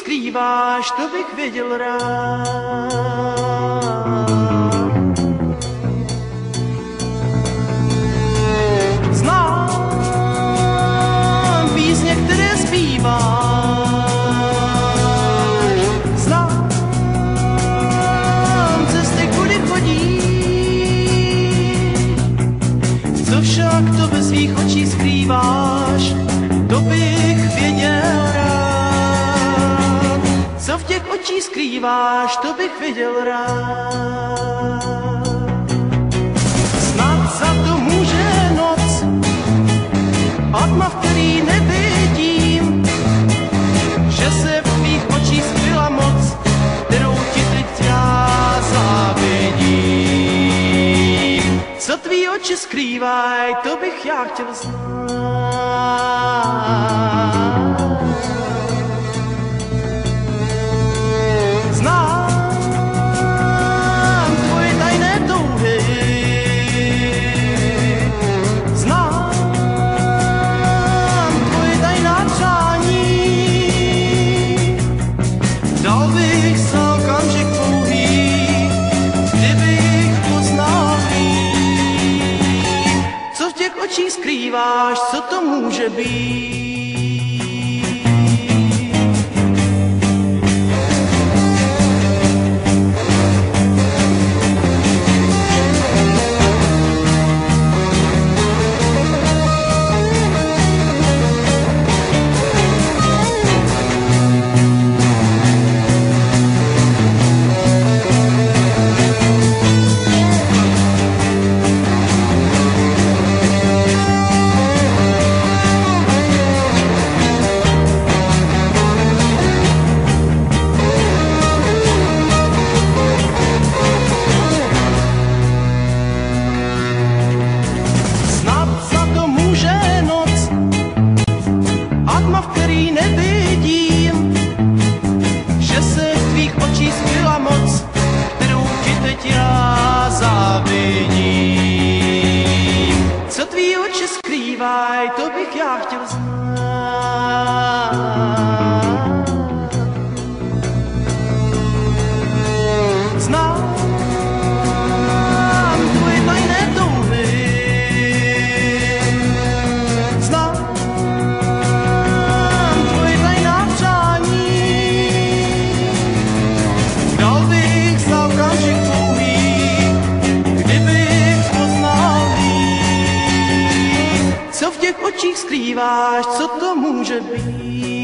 skrýváš, to bych věděl rád. Znám písně, které zpíváš, znám cesty, kudy chodíš, co však to ve svých očích skrýváš, to bych těch očích skrýváš, to bych věděl rád. Snad za to může noc a tma, v který nevidím, že se v tvých očích skryla moc, kterou ti teď já závidím. Co tvý oči skrývaj, to bych já chtěl znát. Očích skrýváš, co to může být? Skryla moc, kterou ti teď já závidím. Co tvý oči skrývaj, to bych já chtěl znát. Znám očích skrýváš, co to může být?